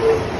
Thank you.